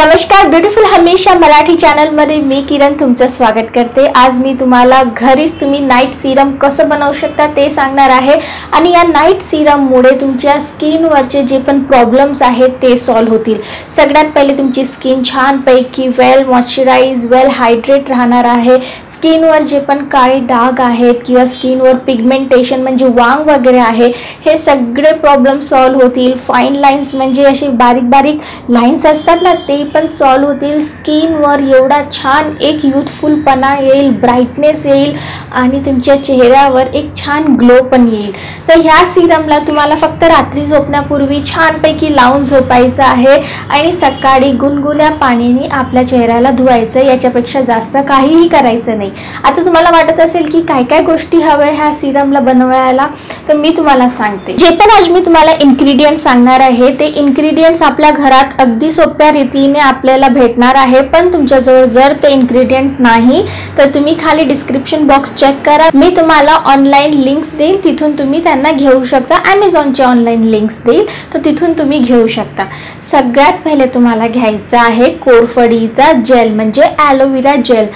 नमस्कार ब्युटिफुल हमेशा मराठी चॅनलमध्ये मी किरण तुमचं स्वागत करते. आज मी तुम्हाला घरीच तुम्ही नाईट सिरम कसं बनवू शकता ते सांगणार आहे. आणि या नाईट सिरममुळे तुमच्या स्किनवरचे जे पण प्रॉब्लेम्स आहेत ते सॉल्व्ह होतील. सगळ्यात पहिले तुमची स्किन छानपैकी वेल मॉइश्चराईज वेल हायड्रेट राहणार आहे. स्किनवर जे पण काळे डाग आहेत किंवा स्किनवर पिगमेंटेशन म्हणजे वांग वगैरे आहे हे सगळे प्रॉब्लेम सॉल्व्ह होतील. फाईन लाईन्स म्हणजे असे बारीक बारीक लाईन्स असतात ना ते पण सॉल्व होतील. स्किनवर एवढा छान एक युथफुलपणा येईल ब्राईटनेस येईल आणि तुमच्या चेहऱ्यावर एक छान ग्लो पण येईल. तर ह्या सिरमला तुम्हाला फक्त रात्री झोपण्यापूर्वी छानपैकी लावून झोपायचं आहे आणि सकाळी गुणगुण्या पाण्याने आपल्या चेहऱ्याला धुवायचं याच्यापेक्षा जास्त काहीही करायचं नाही. आता तुम्हाला वाटत असेल की काय काय गोष्टी हव्या ह्या सिरमला बनवायला? तर मी तुम्हाला सांगते. जे पण आज मी तुम्हाला इन्ग्रेडियंट सांगणार आहे ते इन्ग्रेडियंट्स आपल्या घरात अगदी सोप्या रीतीने आपल्याला भेटणार आहे पण तुमच्याजवळ जर ते इन्ग्रेडियंट नाही तर तुम्ही खाली डिस्क्रिप्शन बॉक्स चेक करा. मी तुम्हाला ऑनलाईन लिंक्स देईन तिथून तुम्ही त्यांना घेऊ शकता. ॲमेझॉनचे ऑनलाईन लिंक्स देईल तर तिथून तुम्ही घेऊ शकता. सगळ्यात पहिले तुम्हाला घ्यायचं आहे कोरफडीचा जेल म्हणजे aloe vera gel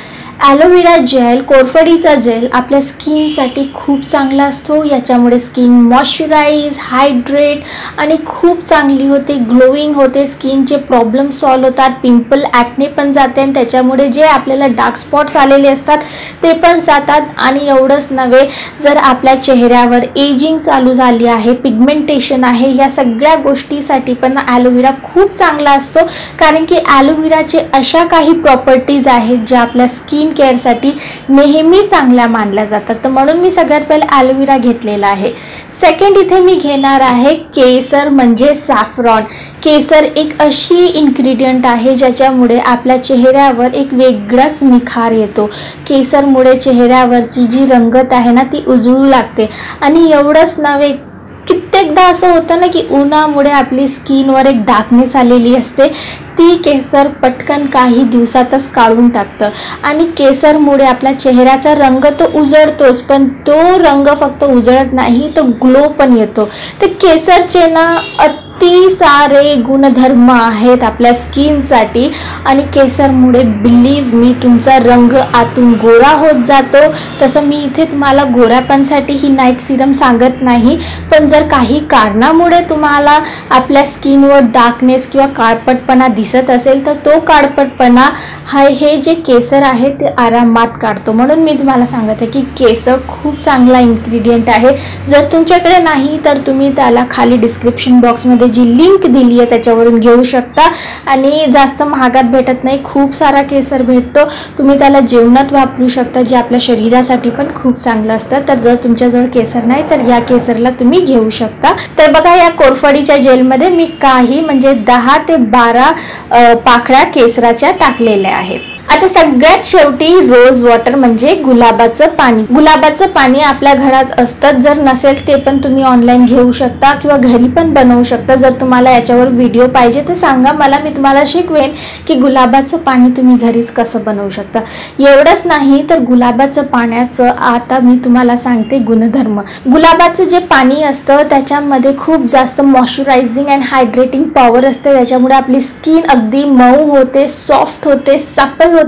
aloe vera gel कोरफडीचा जेल आपल्या स्किनसाठी खूप चांगला असतो. याच्यामुळे स्किन मॉइश्चराईज हायड्रेट आणि खूप चांगली होते. ग्लोईंग होते. स्किनचे प्रॉब्लेम सॉल्व्ह होतात. पिंपल ॲक्ने पण जाते आणि त्याच्यामुळे जे आपल्याला डार्क स्पॉट्स आलेले असतात ते पण जातात. आणि एवढंच नव्हे जर आपल्या चेहऱ्यावर एजिंग चालू झाली आहे पिगमेंटेशन आहे या सगळ्या गोष्टीसाठी पण ॲलोवेरा खूप चांगला असतो. कारण की ॲलोवेराचे अशा काही प्रॉपर्टीज आहेत ज्या आपल्या स्किन स्किन केअरसाठी नेहमी चांगल्या मानल्या जातात. तर म्हणून मी सगळ्यात पहिले ॲलोवेरा घेतलेला आहे. सेकंड इथे मी घेणार आहे केसर म्हणजे सॅफ्रॉन केसर एक अशी इन्ग्रेडियंट आहे ज्याच्यामुळे आपल्या चेहऱ्यावर एक वेगळाच निखार येतो. केसरमुळे चेहऱ्यावरची जी रंगत आहे ना ती उजळू लागते. आणि एवढंच नव्हे कित्येकदा असं होतं ना की उन्हामुळे आपली स्किनवर एक डार्कनेस आलेली असते. ती केसर पटकन काही दिवसातच काढून टाकतं. आणि केसरमुळे आपल्या चेहऱ्याचा रंग तो उजळतोच पण तो रंग फक्त उजळत नाही तो ग्लो पण येतो. तर केसरचे ना किती सारे गुणधर्म आहेत आपल्या स्किनसाठी आणि केसरमुळे बिलीव्ह मी तुमचा रंग आतून गोरा होत जातो. तसं मी इथे तुम्हाला गोऱ्यापणसाठी ही नाईट सिरम सांगत नाही. पण जर काही कारणामुळे तुम्हाला आपल्या स्किनवर डार्कनेस किंवा काळपटपणा दिसत असेल तर तो काळपटपणा हा हे जे केसर आहे ते आरामात काढतो. म्हणून मी तुम्हाला सांगत आहे की केसर खूप चांगला इन्ग्रेडियंट आहे. जर तुमच्याकडे नाही तर तुम्ही त्याला खाली डिस्क्रिप्शन बॉक्समध्ये जी लिंक दिली आहे त्याच्यावरून घेऊ शकता. आणि जास्त महागात भेटत नाही खूप सारा केसर भेटतो. तुम्ही त्याला जेवणात वापरू शकता जे आपल्या शरीरासाठी पण खूप चांगलं असतं. तर जर तुमच्याजवळ केसर नाही तर या केसरला तुम्ही घेऊ शकता. तर बघा या कोरफडीच्या जेलमध्ये मी काही म्हणजे दहा ते बारा पाखळ्या केसराच्या टाकलेल्या आहेत. आता सगळ्यात शेवटी रोज वॉटर म्हणजे गुलाबाचं पाणी. गुलाबाचं पाणी आपल्या घरात असतं जर नसेल ते पण तुम्ही ऑनलाईन घेऊ शकता किंवा घरी पण बनवू शकता. जर तुम्हाला याच्यावर व्हिडिओ पाहिजे तर सांगा. मला मी तुम्हाला शिकवेन की गुलाबाचं पाणी तुम्ही घरीच कसं बनवू शकता. एवढंच नाही तर गुलाबाचं पाण्याचं आता मी तुम्हाला सांगते गुणधर्म. गुलाबाचं जे पाणी असतं त्याच्यामध्ये खूप जास्त मॉइश्चरायझिंग अँड हायड्रेटिंग पॉवर असते. त्याच्यामुळे आपली स्किन अगदी मऊ होते सॉफ्ट होते सपल होते.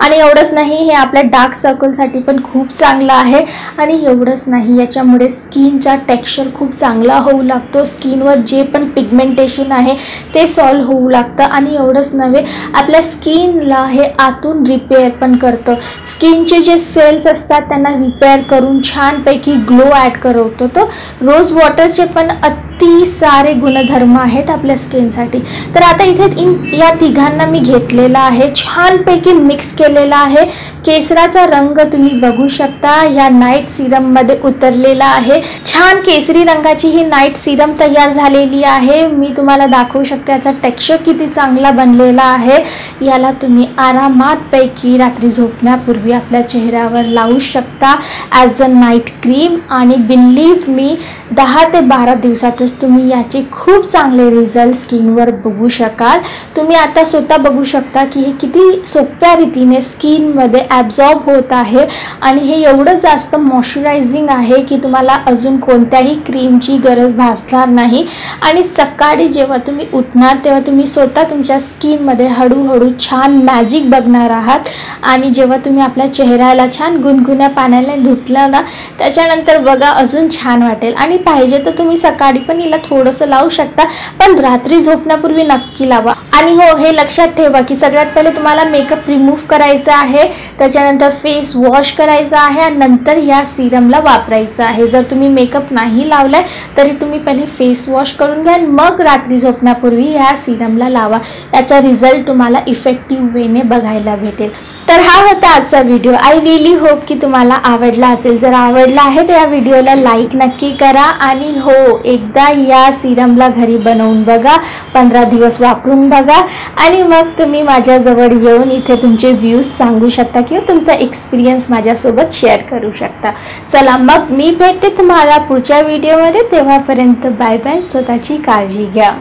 आणि एवढंच नाही हे आपल्या डार्क सर्कलसाठी पण खूप चांगलं आहे. आणि एवढंच नाही याच्यामुळे स्किनचा टेक्स्चर खूप चांगला होऊ लागतो. स्किनवर जे पण पिगमेंटेशन आहे ते सॉल्व होऊ लागतं. आणि एवढंच नव्हे आपल्या स्किनला हे आतून रिपेअर पण करतं. स्किनचे जे सेल्स असतात त्यांना रिपेअर करून छानपैकी ग्लो ॲड करवतो तर रोज वॉटरचे पण अति सारे गुणधर्म आहेत आपल्या स्किनसाठी तर आता इथे इन या तिघांना मी घेतलेला आहे. छानपैकी मिक्स केलेला आहे. केसराचा रंग तुम्ही बघू शकता. या नाईट सिरममध्ये उतरलेला आहे. छान केसरी रंगाची ही नाईट सिरम तयार झालेली आहे. मी तुम्हाला दाखवू शकते याचा टेक्स्चर किती चांगला बनलेला आहे. याला तुम्ही आरामात पैकी रात्री झोपण्यापूर्वी आपल्या चेहऱ्यावर लावू शकता. ॲज अ नाईट क्रीम आणि बिलीव्ह मी दहा ते बारा दिवसात आतच तुम्ही याचे खूप चांगले रिझल्ट स्किनवर बघू शकाल. तुम्ही आता स्वतः बघू शकता की हे किती सोप्या रीतीने स्किनमध्ये ॲब्झॉर्ब होत आहे. आणि हे एवढं जास्त मॉइश्चरायझिंग आहे की तुम्हाला अजून कोणत्याही क्रीमची गरज भासणार नाही. आणि सकाळी जेव्हा तुम्ही उठणार तेव्हा तुम्ही स्वतः तुमच्या स्किनमध्ये हळूहळू छान मॅजिक बघणार आहात. आणि जेव्हा तुम्ही आपल्या चेहऱ्याला छान गुणगुण्या पाण्याने धुतलं ना त्याच्यानंतर बघा अजून छान वाटेल. आणि पाहिजे तर तुम्ही सकाळी पण हिला थोडंसं लावू शकता पण रात्री झोपण्यापूर्वी नक्की लावा. आणि हो हे लक्षात ठेवा की सगळ्यात पहिले तुम्हाला मेकअप रिमूव्ह करायचा आहे त्याच्यानंतर फेस वॉश करायचा आहे आणि नंतर या सिरमला वापरायचं आहे. जर तुम्ही मेकअप नाही लावलाय तरी तुम्ही पहिले फेस वॉश करून घ्या आणि मग रात्री झोपण्यापूर्वी ह्या सिरमला लावा. याचा रिझल्ट तुम्हाला इफेक्टिव्ह वेने बघायला भेटेल. तर हा होता आजचा व्हिडिओ आय रिली होप की तुम्हाला आवडला असेल. जर आवडला आहे तर या व्हिडिओला लाईक नक्की करा आणि हो एकदा या सिरमला घरी बनवून बघा. पंधरा दिवस वापरून बघा. आणि मग तुम्ही माझ्याजवळ येऊन इथे तुमचे व्ह्यूज सांगू शकता किंवा तुमचा एक्सपिरियन्स माझ्यासोबत शेअर करू शकता. चला मग मी भेटते तुम्हाला पुढच्या व्हिडिओमध्ये तेव्हापर्यंत बाय बाय स्वतःची काळजी घ्या.